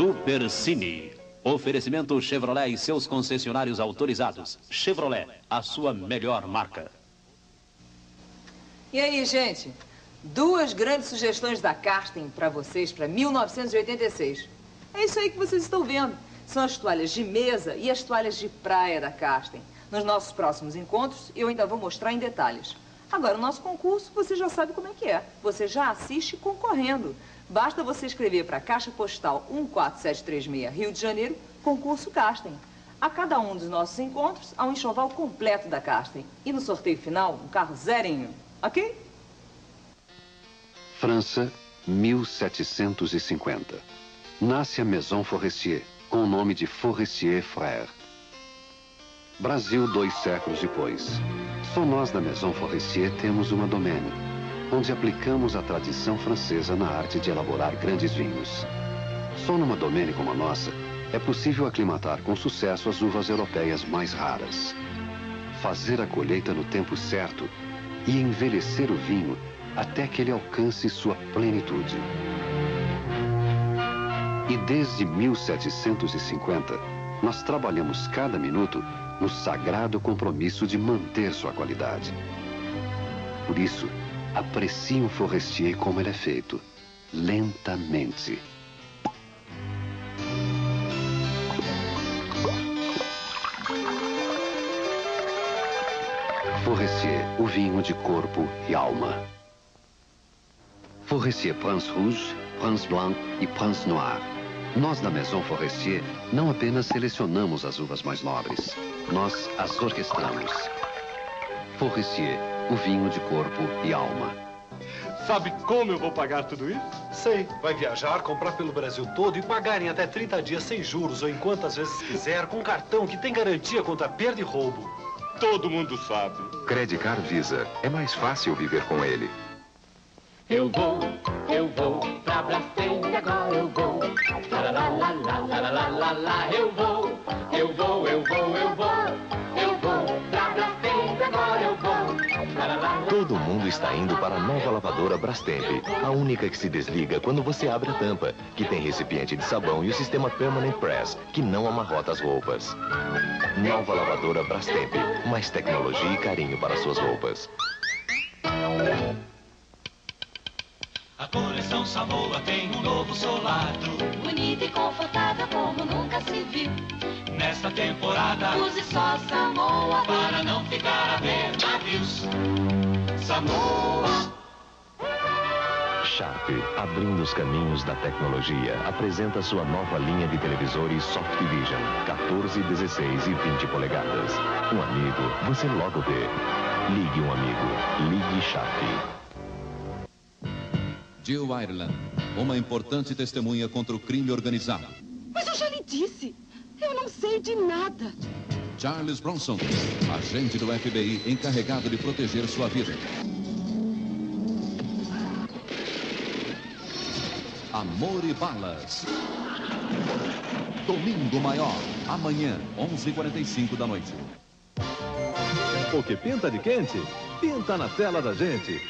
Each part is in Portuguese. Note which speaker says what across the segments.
Speaker 1: Super Cine. Oferecimento Chevrolet e seus concessionários autorizados. Chevrolet, a sua melhor marca.
Speaker 2: E aí, gente? Duas grandes sugestões da Karsten para vocês para 1986. É isso aí que vocês estão vendo. São as toalhas de mesa e as toalhas de praia da Karsten. Nos nossos próximos encontros, eu ainda vou mostrar em detalhes. Agora, o nosso concurso, você já sabe como é que é. Você já assiste concorrendo. Basta você escrever para a Caixa Postal 14736, Rio de Janeiro, concurso Casten. A cada um dos nossos encontros, há um enxoval completo da Casten. E no sorteio final, um carro zerinho. Ok?
Speaker 3: França, 1750. Nasce a Maison Forestier, com o nome de Forestier Frère. Brasil, dois séculos depois. Só nós da Maison Forestier temos uma domaine, onde aplicamos a tradição francesa na arte de elaborar grandes vinhos. Só numa domaine como a nossa, é possível aclimatar com sucesso as uvas europeias mais raras. Fazer a colheita no tempo certo e envelhecer o vinho até que ele alcance sua plenitude. E desde 1750, nós trabalhamos cada minuto no sagrado compromisso de manter sua qualidade. Por isso, aprecie um Forestier como ele é feito, lentamente. Forestier, o vinho de corpo e alma. Forestier Prince Rouge, Prince Blanc e Prince Noir. Nós da Maison Forestier não apenas selecionamos as uvas mais nobres, nós as orquestramos. Forestier, o vinho de corpo e alma.
Speaker 4: Sabe como eu vou pagar tudo isso?
Speaker 5: Sei. Vai viajar, comprar pelo Brasil todo e pagar em até 30 dias sem juros ou em quantas vezes quiser com um cartão que tem garantia contra perda e roubo.
Speaker 4: Todo mundo sabe.
Speaker 6: Credicar Visa. É mais fácil viver com ele.
Speaker 7: Eu vou, eu vou pra Brastemp, vou. Lá, lá, lá, lá, lá, lá, lá, lá, eu vou, eu vou, eu vou, eu vou. Eu vou.
Speaker 6: Todo mundo está indo para a nova lavadora Brastemp. A única que se desliga quando você abre a tampa, que tem recipiente de sabão e o sistema Permanent Press, que não amarrota as roupas. Nova lavadora Brastemp. Mais tecnologia e carinho para suas roupas.
Speaker 8: A coleção Samoa tem um novo solado.
Speaker 9: Bonito e confortável como nunca se viu.
Speaker 8: Nesta temporada,
Speaker 9: Use só Samoa.
Speaker 8: para não ficar a ver navios. Samoa.
Speaker 6: Sharp, abrindo os caminhos da tecnologia, apresenta sua nova linha de televisores Soft Vision, 14, 16 e 20 polegadas. Um amigo, você logo vê. Ligue um amigo. Ligue Sharp.
Speaker 10: Jill Ireland, uma importante testemunha contra o crime organizado.
Speaker 11: Mas eu já lhe disse, eu não sei de nada.
Speaker 10: Charles Bronson, agente do FBI encarregado de proteger sua vida. Amor e Balas. Domingo Maior, amanhã, 11h45 da noite.
Speaker 12: O que pinta de quente, pinta na tela da gente.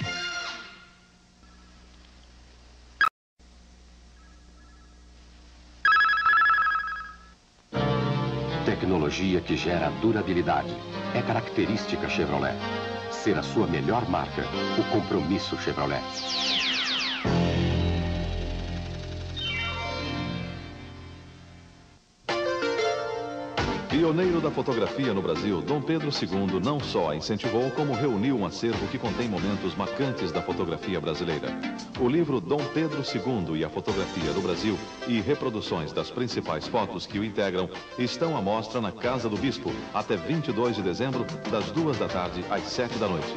Speaker 3: Tecnologia que gera durabilidade. É característica Chevrolet. Ser a sua melhor marca, o compromisso Chevrolet.
Speaker 12: Pioneiro da fotografia no Brasil, Dom Pedro II não só incentivou, como reuniu um acervo que contém momentos marcantes da fotografia brasileira. O livro Dom Pedro II e a Fotografia do Brasil e reproduções das principais fotos que o integram estão à mostra na Casa do Bispo até 22 de dezembro, das duas da tarde às 7 da noite.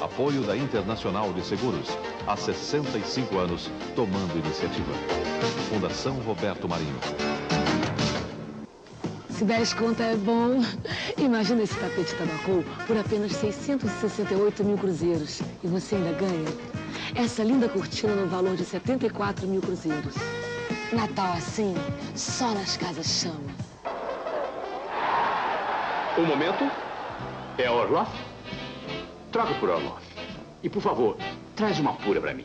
Speaker 12: Apoio da Internacional de Seguros. Há 65 anos, tomando iniciativa. Fundação Roberto Marinho.
Speaker 11: Se 10 conta é bom, imagina esse tapete tabacu por apenas 668 mil cruzeiros. E você ainda ganha essa linda cortina no valor de 74 mil cruzeiros. Natal assim, só nas casas chama.
Speaker 13: Um momento. É Orloff? Troca por Orloff. E, por favor, traz uma pura para mim.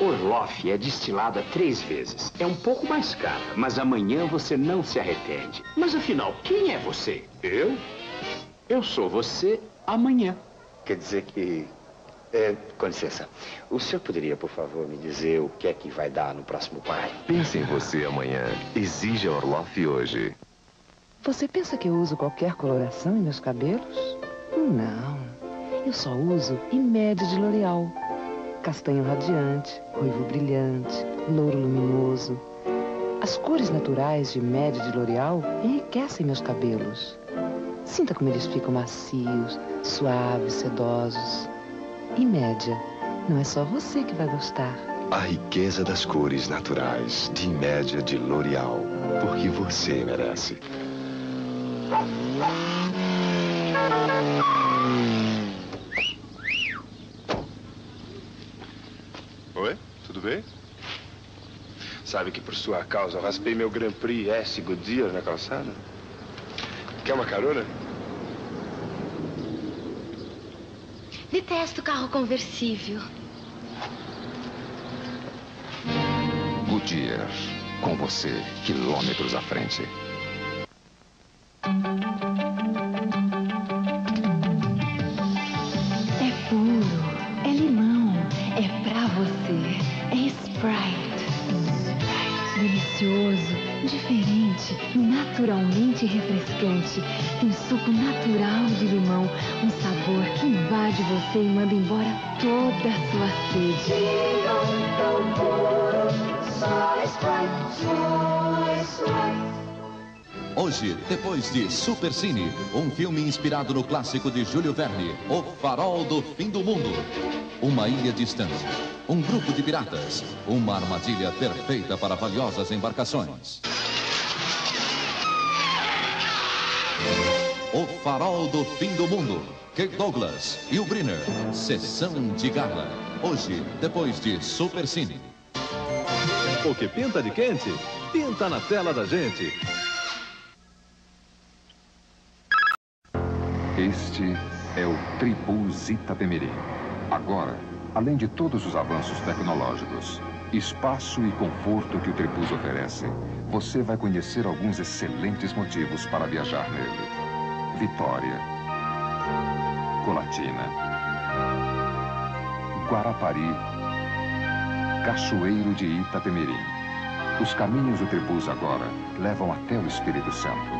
Speaker 7: Orloff é destilada três vezes. É um pouco mais cara, mas amanhã você não se arrepende. Mas afinal, quem é você?
Speaker 14: Eu?
Speaker 7: Eu sou você amanhã.
Speaker 14: Quer dizer que... É, com licença, o senhor poderia, por favor, me dizer o que é que vai dar no próximo par?
Speaker 15: Pense em você amanhã. Exija Orloff hoje.
Speaker 11: Você pensa que eu uso qualquer coloração em meus cabelos? Não. Eu só uso Imed de L'Oreal. Castanho radiante, ruivo brilhante, louro luminoso. As cores naturais de Imed de L'Oreal enriquecem meus cabelos. Sinta como eles ficam macios, suaves, sedosos. E média, não é só você que vai gostar.
Speaker 6: A riqueza das cores naturais de média de L'Oreal, porque você merece.
Speaker 16: Oi, tudo bem? Sabe que por sua causa eu raspei meu Grand Prix S Goodyear na calçada? Quer uma carona?
Speaker 17: Detesto carro conversível.
Speaker 6: Goodyear, com você, quilômetros à frente.
Speaker 18: Naturalmente refrescante. Tem suco natural de limão, um sabor que invade você e manda embora toda a sua sede.
Speaker 10: Hoje, depois de Super Cine, um filme inspirado no clássico de Júlio Verne, O Farol do Fim do Mundo. Uma ilha distante, um grupo de piratas, uma armadilha perfeita para valiosas embarcações. Farol do Fim do Mundo. Kirk Douglas e o Brenner. Sessão de gala. Hoje, depois de Super Cine.
Speaker 12: O que pinta de quente, pinta na tela da gente.
Speaker 19: Este é o Tribus Itapemirim. Agora, além de todos os avanços tecnológicos, espaço e conforto que o Tribus oferece, você vai conhecer alguns excelentes motivos para viajar nele. Vitória, Colatina, Guarapari, Cachoeiro de Itapemirim. Os caminhos do Tribus agora levam até o Espírito Santo,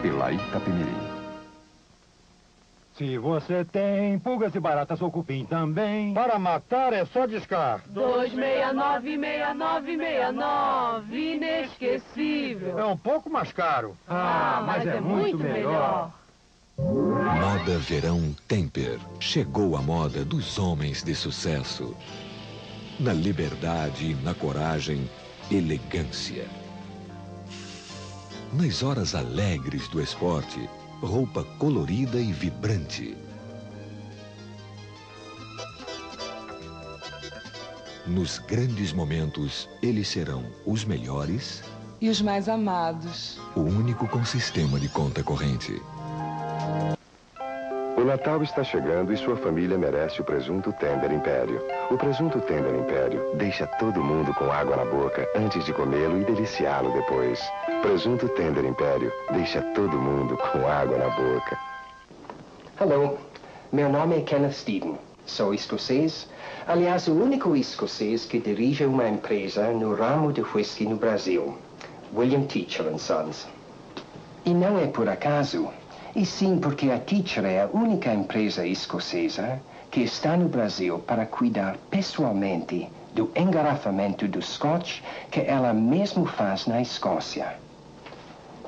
Speaker 19: pela Itapemirim.
Speaker 5: Se você tem pulgas e baratas ou cupim também, para matar é só discar.
Speaker 20: 269-6969, inesquecível.
Speaker 5: É um pouco mais caro.
Speaker 20: Ah, mas é muito melhor.
Speaker 21: Moda Verão Temper. Chegou a moda dos homens de sucesso. Na liberdade e na coragem, elegância. Nas horas alegres do esporte, roupa colorida e vibrante. Nos grandes momentos, eles serão os melhores
Speaker 22: E os mais amados.
Speaker 21: o único com sistema de conta corrente.
Speaker 6: O Natal está chegando e sua família merece o presunto Tender Império. O presunto Tender Império deixa todo mundo com água na boca antes de comê-lo e deliciá-lo depois. Presunto Tender Império deixa todo mundo com água na boca.
Speaker 23: Hello, meu nome é Kenneth Steven. Sou escocês. Aliás, o único escocês que dirige uma empresa no ramo de whisky no Brasil. William Teacher Sons. E não é por acaso, e sim porque a Teacher é a única empresa escocesa que está no Brasil para cuidar pessoalmente do engarrafamento do Scotch que ela mesmo faz na Escócia.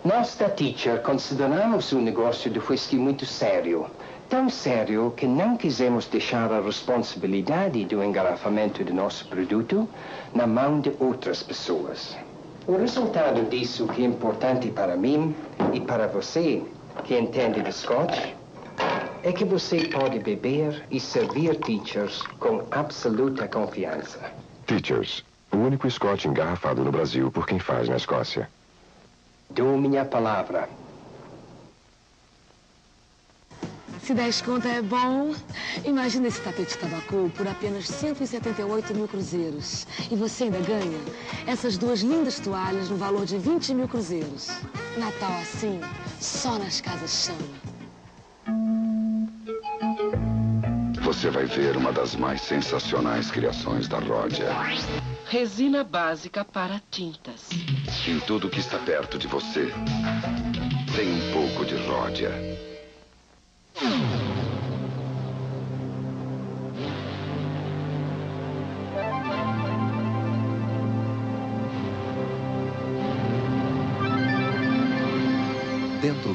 Speaker 23: Nós da Teacher consideramos o negócio do whisky muito sério. Tão sério que não quisemos deixar a responsabilidade do engarrafamento do nosso produto na mão de outras pessoas. O resultado disso que é importante para mim e para você, que entende de Scotch, é que você pode beber e servir Teachers com absoluta confiança.
Speaker 6: Teachers, o único Scotch engarrafado no Brasil por quem faz na Escócia.
Speaker 23: Dou minha palavra.
Speaker 11: Se 10 conta é bom, imagina esse tapete tabacu por apenas 178 mil cruzeiros. E você ainda ganha essas duas lindas toalhas no valor de 20 mil cruzeiros. Natal assim, só nas casas chama.
Speaker 3: Você vai ver uma das mais sensacionais criações da Ródia.
Speaker 24: Resina básica para tintas.
Speaker 3: Em tudo que está perto de você, tem um pouco de Ródia.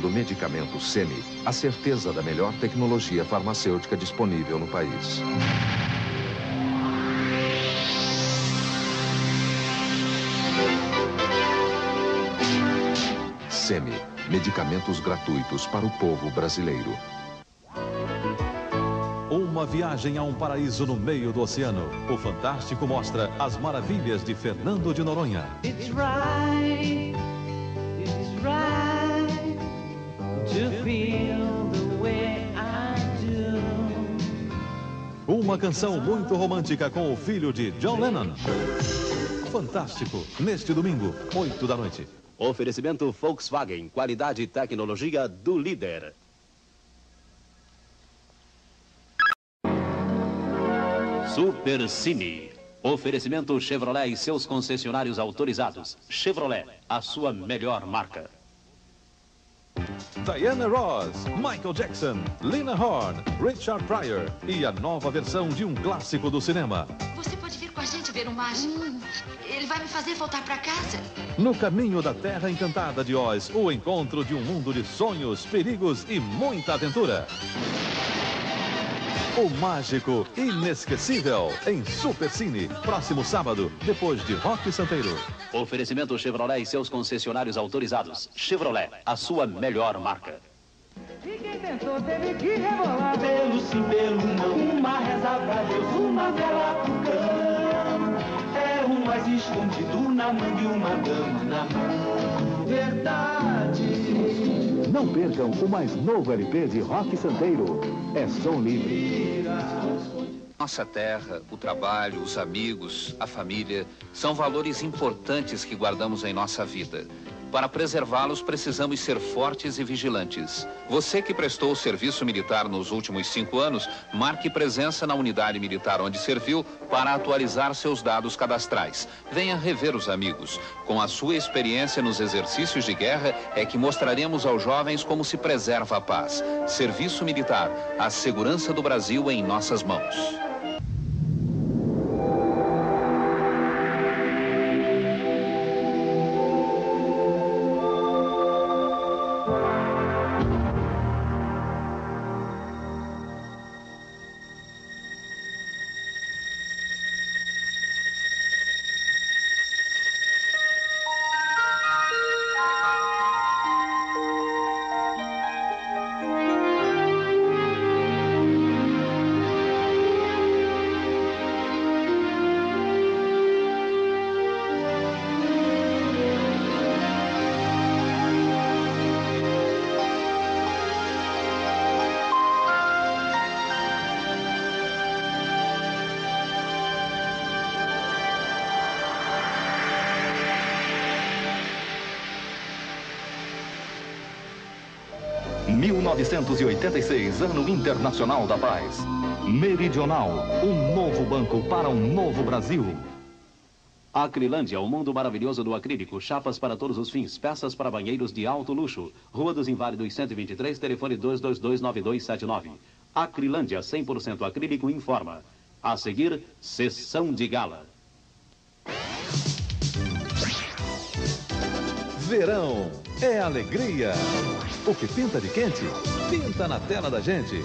Speaker 19: Do medicamento SEMI, a certeza da melhor tecnologia farmacêutica disponível no país. SEMI, medicamentos gratuitos para o povo brasileiro.
Speaker 12: Uma viagem a um paraíso no meio do oceano. O Fantástico mostra as maravilhas de Fernando de Noronha.
Speaker 7: It's right, it's right
Speaker 12: Uma canção muito romântica com o filho de John Lennon. Fantástico, neste domingo, 8 da noite.
Speaker 25: Oferecimento Volkswagen, qualidade e tecnologia do líder. Super Cine. Oferecimento Chevrolet e seus concessionários autorizados. Chevrolet, a sua melhor marca.
Speaker 12: Diana Ross, Michael Jackson, Lina Horne, Richard Pryor e a nova versão de um clássico do cinema.
Speaker 17: Você pode vir com a gente ver o mágico? Ele vai me fazer voltar para casa.
Speaker 12: No caminho da Terra Encantada de Oz, o encontro de um mundo de sonhos, perigos e muita aventura. O mágico inesquecível em Super Cine, próximo sábado, depois de Rock Santeiro.
Speaker 25: Oferecimento Chevrolet e seus concessionários autorizados. Chevrolet, a sua melhor marca.
Speaker 7: E quem tentou teve que rebolar. Pelo sim, pelo não, uma reza pra Deus, uma vela pro cão. É um mais escondido na mão de uma dama na mão. Verdade.
Speaker 26: Não percam o mais novo LP de Rock Santeiro. É som livre.
Speaker 27: Nossa terra, o trabalho, os amigos, a família são valores importantes que guardamos em nossa vida. Para preservá-los, precisamos ser fortes e vigilantes. Você que prestou serviço militar nos últimos cinco anos, marque presença na unidade militar onde serviu para atualizar seus dados cadastrais. Venha rever os amigos. Com a sua experiência nos exercícios de guerra, é que mostraremos aos jovens como se preserva a paz. Serviço militar, a segurança do Brasil em nossas mãos.
Speaker 28: 1986, Ano Internacional da Paz. Meridional, um novo banco para um novo Brasil.
Speaker 25: Acrilândia, o mundo maravilhoso do acrílico. Chapas para todos os fins. Peças para banheiros de alto luxo. Rua dos Inválidos 123, telefone 2229279. Acrilândia, 100% acrílico, informa. A seguir, sessão de gala.
Speaker 12: Verão é alegria. O que pinta de quente, pinta na tela da gente.